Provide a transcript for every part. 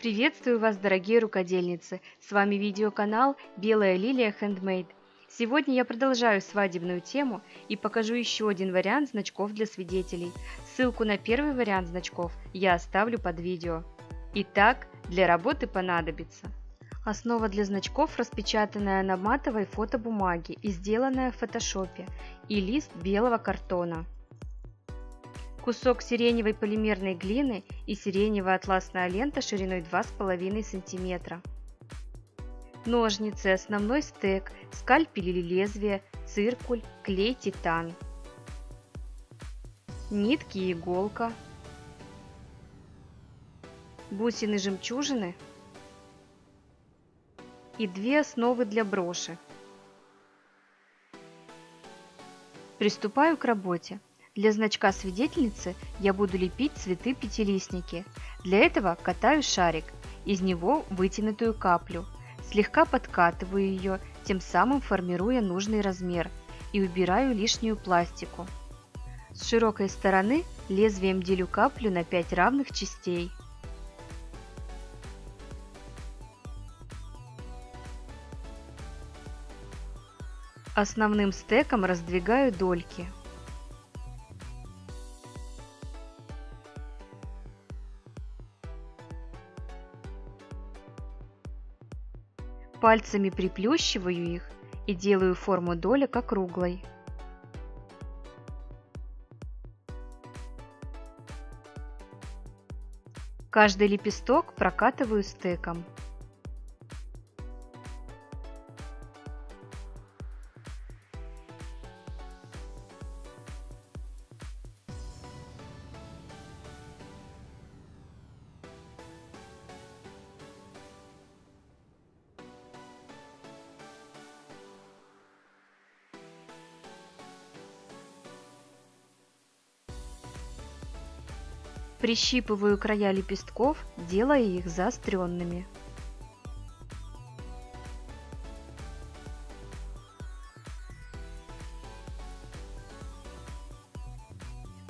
Приветствую вас, дорогие рукодельницы! С вами видеоканал Белая Лилия Handmade. Сегодня я продолжаю свадебную тему и покажу еще один вариант значков для свидетелей. Ссылку на первый вариант значков я оставлю под видео. Итак, для работы понадобится Основа для значков, распечатанная на матовой фотобумаге и сделанная в фотошопе, и лист белого картона кусок сиреневой полимерной глины и сиреневая атласная лента шириной 2,5 см. Ножницы, основной стек, скальпель или лезвие, циркуль, клей, титан. Нитки и иголка. Бусины жемчужины. И две основы для броши. Приступаю к работе. Для значка свидетельницы я буду лепить цветы-пятилистники. Для этого катаю шарик, из него вытянутую каплю, слегка подкатываю ее, тем самым формируя нужный размер, и убираю лишнюю пластику. С широкой стороны лезвием делю каплю на 5 равных частей. Основным стеком раздвигаю дольки. Пальцами приплющиваю их и делаю форму долек округлой. Каждый лепесток прокатываю стеком. Прищипываю края лепестков, делая их заостренными.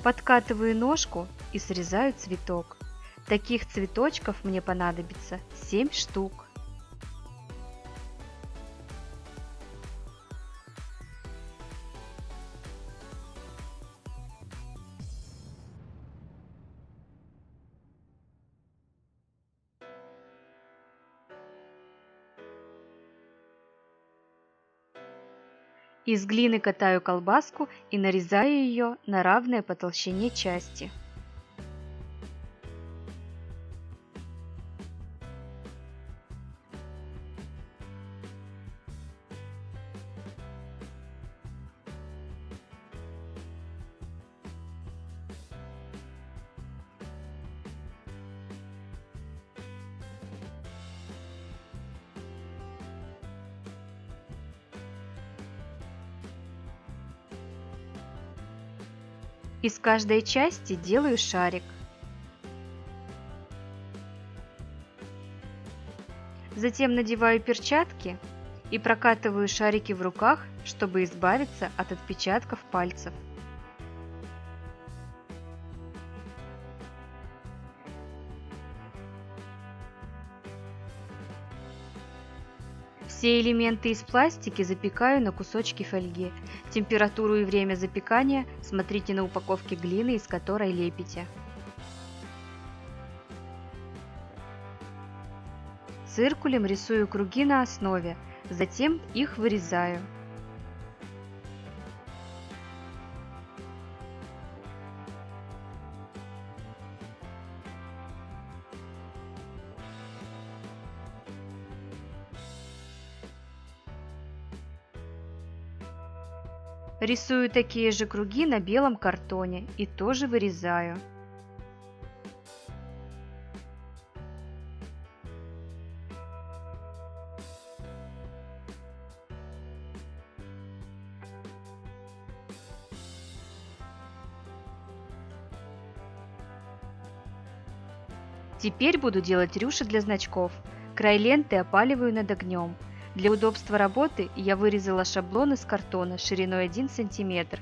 Подкатываю ножку и срезаю цветок. Таких цветочков мне понадобится 7 штук. Из глины катаю колбаску и нарезаю ее на равные по толщине части. Из каждой части делаю шарик. Затем надеваю перчатки и прокатываю шарики в руках, чтобы избавиться от отпечатков пальцев. Все элементы из пластики запекаю на кусочки фольги. Температуру и время запекания смотрите на упаковке глины, из которой лепите. Циркулем рисую круги на основе, затем их вырезаю. Рисую такие же круги на белом картоне и тоже вырезаю. Теперь буду делать рюши для значков. Край ленты опаливаю над огнем. Для удобства работы я вырезала шаблон из картона шириной 1 см.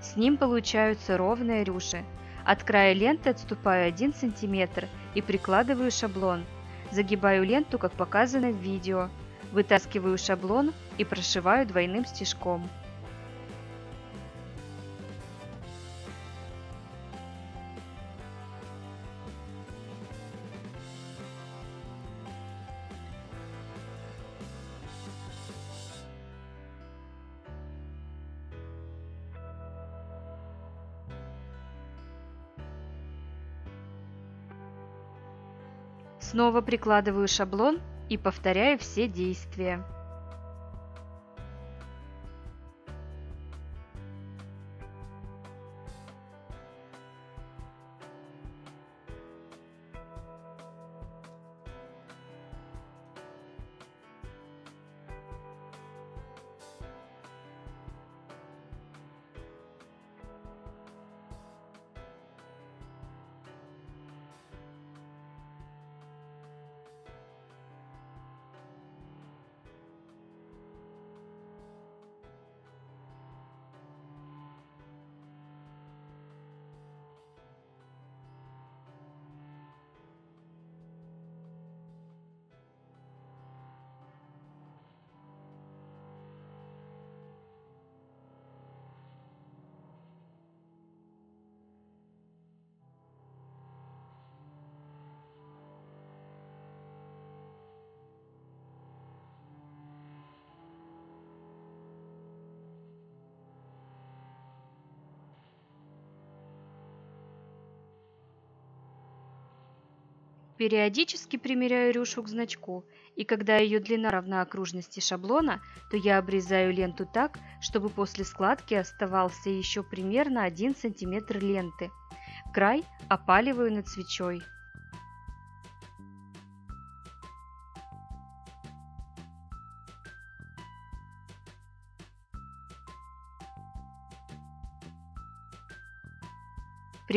С ним получаются ровные рюши. От края ленты отступаю 1 см и прикладываю шаблон. Загибаю ленту, как показано в видео. Вытаскиваю шаблон и прошиваю двойным стежком. Снова прикладываю шаблон и повторяю все действия. Периодически примеряю рюшу к значку, и когда ее длина равна окружности шаблона, то я обрезаю ленту так, чтобы после складки оставался еще примерно 1 см ленты. Край опаливаю над свечой.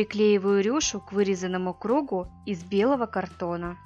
Приклеиваю рюшу к вырезанному кругу из белого картона.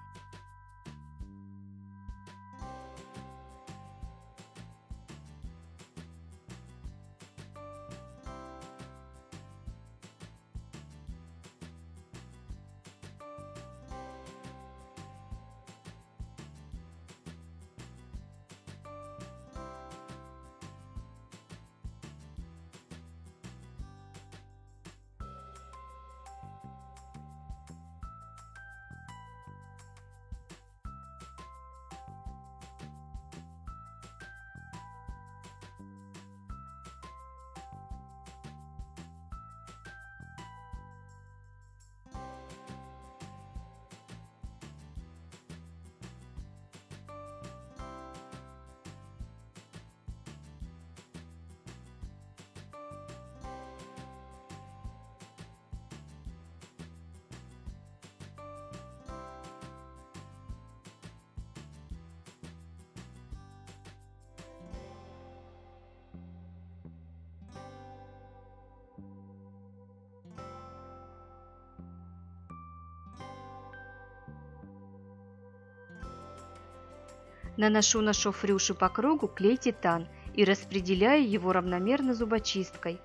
Наношу на шов рюши по кругу клей титан и распределяю его равномерно зубочисткой.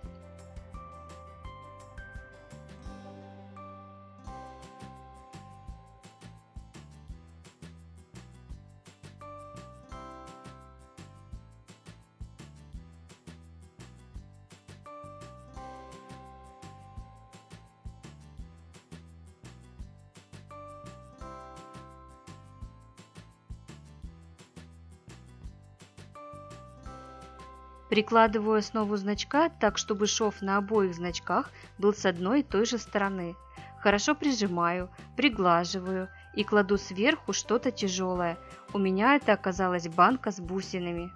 Прикладываю основу значка так, чтобы шов на обоих значках был с одной и той же стороны. Хорошо прижимаю, приглаживаю и кладу сверху что-то тяжелое. У меня это оказалась банка с бусинами.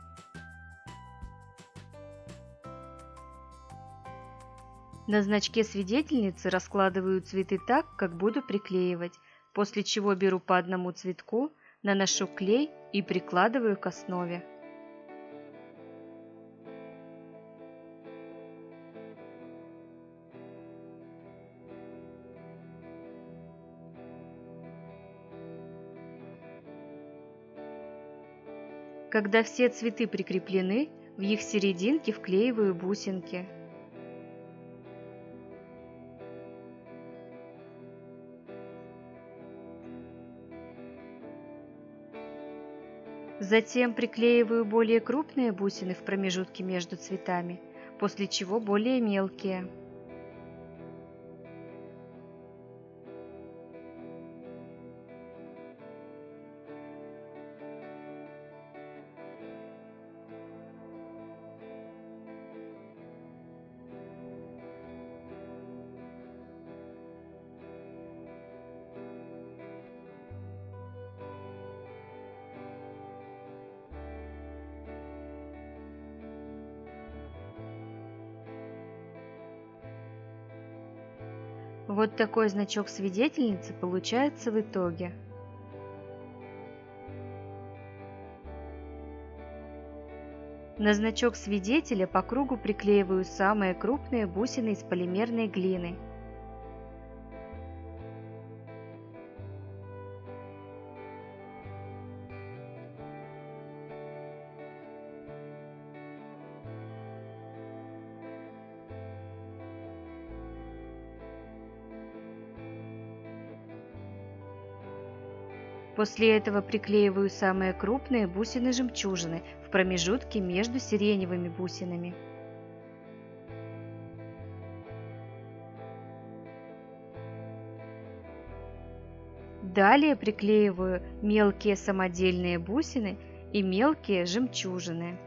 На значке свидетельницы раскладываю цветы так, как буду приклеивать, после чего беру по одному цветку, наношу клей и прикладываю к основе. Когда все цветы прикреплены, в их серединке вклеиваю бусинки. Затем приклеиваю более крупные бусины в промежутке между цветами, после чего более мелкие. Вот такой значок свидетельницы получается в итоге. На значок свидетеля по кругу приклеиваю самые крупные бусины из полимерной глины – После этого приклеиваю самые крупные бусины жемчужины в промежутке между сиреневыми бусинами. Далее приклеиваю мелкие самодельные бусины и мелкие жемчужины.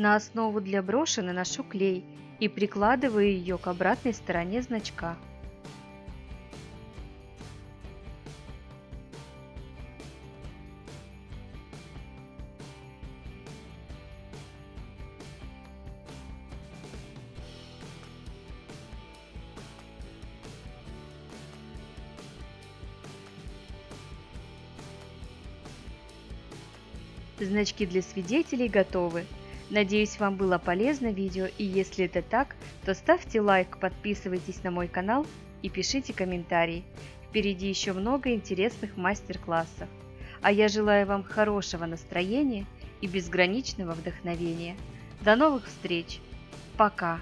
На основу для броши наношу клей и прикладываю ее к обратной стороне значка. Значки для свидетелей готовы. Надеюсь, вам было полезно видео, и если это так, то ставьте лайк, подписывайтесь на мой канал и пишите комментарии. Впереди еще много интересных мастер-классов. А я желаю вам хорошего настроения и безграничного вдохновения. До новых встреч! Пока!